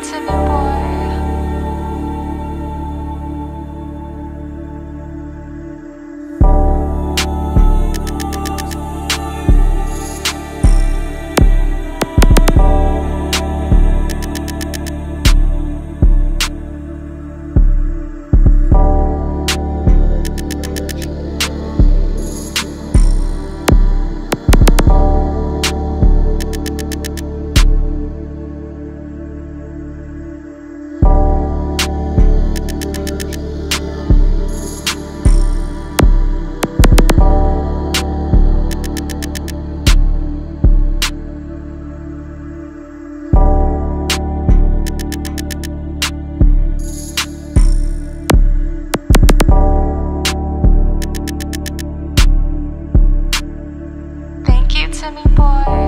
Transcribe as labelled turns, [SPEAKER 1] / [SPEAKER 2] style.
[SPEAKER 1] dancing. Me, boy.